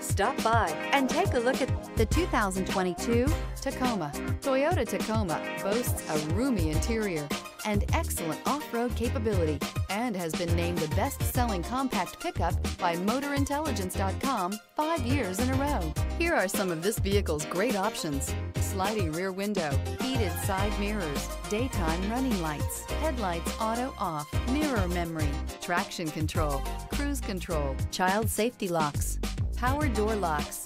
Stop by and take a look at The 2022 Tacoma. Toyota Tacoma boasts a roomy interior and excellent off-road capability and has been named the best-selling compact pickup by MotorIntelligence.com five years in a row. Here are some of this vehicle's great options. Sliding rear window, heated side mirrors, daytime running lights, headlights auto off, mirror memory, traction control, cruise control, child safety locks, power door locks,